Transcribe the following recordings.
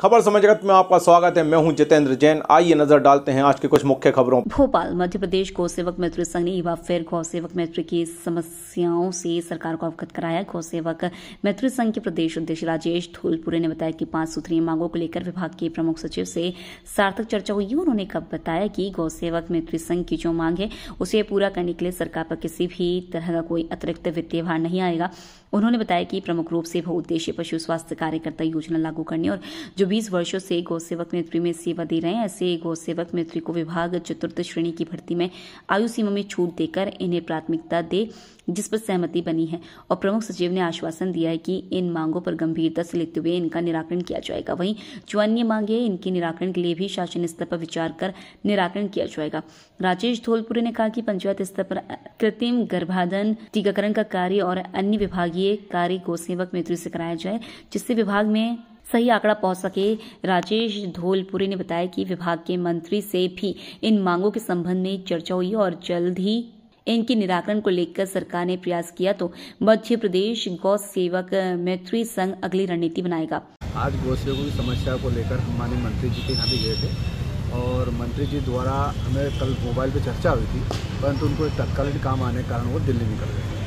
खबर समय जगत में आपका स्वागत है। मैं हूँ जितेंद्र जैन। आइए नज़र डालते हैं आज की कुछ मुख्य खबरों भोपाल मध्य प्रदेश गौ सेवक मैत्री संघ ने युवा फिर गौ सेवक मैत्री की समस्याओं से सरकार को अवगत कराया। गौ सेवक मैत्री संघ के प्रदेश अध्यक्ष राजेश धूलपुरे ने बताया कि पाँच सूत्रीय मांगों को लेकर विभाग के प्रमुख सचिव से सार्थक चर्चा हुई। उन्होंने कब बताया कि गौ सेवक मैत्री संघ की जो मांग है, उसे पूरा करने के लिए सरकार पर किसी भी तरह का कोई अतिरिक्त वित्तीय भार नहीं आएगा। उन्होंने बताया कि प्रमुख रूप से बहुउद्देशीय पशु स्वास्थ्य कार्यकर्ता योजना लागू करने और जो 20 वर्षों से गौ सेवक मित्री में सेवा दे रहे हैं। ऐसे गौ सेवक मित्री को विभाग चतुर्थ श्रेणी की भर्ती में आयु सीमा में छूट देकर इन्हें प्राथमिकता दे, जिस पर सहमति बनी है। और प्रमुख सचिव ने आश्वासन दिया है कि इन मांगों पर गंभीरता से लेते हुए इनका निराकरण किया जाएगा। वहीं जो अन्य मांगे इनके निराकरण के लिए भी शासन स्तर पर विचार कर निराकरण किया जाएगा। राजेश धोलपुरी ने कहा कि पंचायत स्तर पर कृत्रिम गर्भाधान, टीकाकरण का कार्य और अन्य विभागीय कार्य गो सेवक मित्र से कराया जाए, जिससे विभाग में सही आंकड़ा पहुँच सके। राजेश धोलपुरी ने बताया कि विभाग के मंत्री से भी इन मांगों के संबंध में चर्चा हुई और जल्द ही इनके निराकरण को लेकर सरकार ने प्रयास किया तो मध्य प्रदेश गौ सेवक मैत्री संघ अगली रणनीति बनाएगा। आज गौ सेवकों की समस्या को लेकर हम माननीय मंत्री जी के यहाँ भी गए थे और मंत्री जी द्वारा हमें कल मोबाइल पे चर्चा हुई थी, परंतु उनको एक तत्कालीन काम आने के कारण वो दिल्ली निकल गए।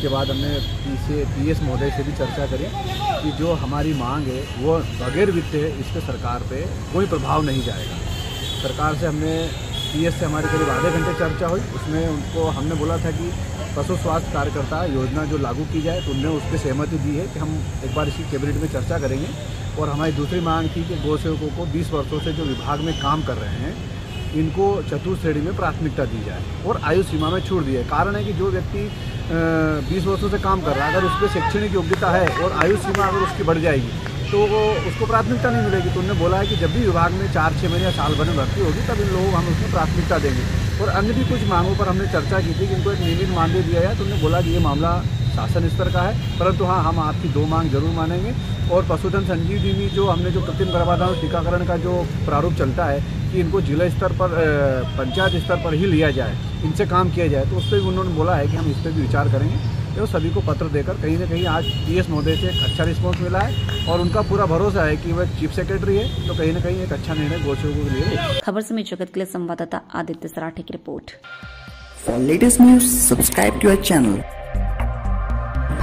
उसके बाद हमने पी से पी एस महोदय से भी चर्चा करी कि जो हमारी मांग है, वो बगैर वित्त है इस पर सरकार पे कोई प्रभाव नहीं जाएगा। सरकार से हमने पी एस से हमारे करीब आधे घंटे चर्चा हुई। उसमें उनको, हमने बोला था कि पशु स्वास्थ्य कार्यकर्ता योजना जो लागू की जाए तो उनने उस पर सहमति दी है कि हम एक बार इसकी कैबिनेट में चर्चा करेंगे। और हमारी दूसरी मांग थी कि गौ सेवकों को 20 वर्षों से जो विभाग में काम कर रहे हैं इनको चतुर्थ श्रेणी में प्राथमिकता दी जाए और आयु सीमा में छूट दी जाए। कारण है कि जो व्यक्ति बीस वर्षों से काम कर रहा है, अगर उस पर शैक्षणिक योग्यता है और आयु सीमा अगर उसकी बढ़ जाएगी तो वो उसको प्राथमिकता नहीं मिलेगी। तो उन्होंने बोला है कि जब भी विभाग में चार छः महीने या साल भर में भर्ती होगी, तब इन लोगों को हम उसमें प्राथमिकता देंगे। और अन्य भी कुछ मांगों पर हमने चर्चा की थी कि इनको एक नियमित मानदेय दिया है तो उन्होंने बोला कि ये मामला शासन स्तर का है परंतु हाँ हम आपकी दो मांग ज़रूर मानेंगे। और पशुधन संजीवनी जो हमने जो कृत्रिम गर्भाधान टीकाकरण का जो प्रारूप चलता है कि इनको जिला स्तर पर पंचायत स्तर पर ही लिया जाए इनसे काम किया जाए तो उस पर भी उन्होंने बोला है कि हम इस पर भी विचार करेंगे। तो सभी को पत्र देकर कहीं ना कहीं आज पी एस महोदय से एक अच्छा रिस्पॉन्स मिला है और उनका पूरा भरोसा है कि वह चीफ सेक्रेटरी है तो कहीं ना कहीं एक अच्छा निर्णय गोचरों के लिए खबर समय जगत के लिए संवाददाता आदित्य सराठे की report. For latest news subscribe to our channel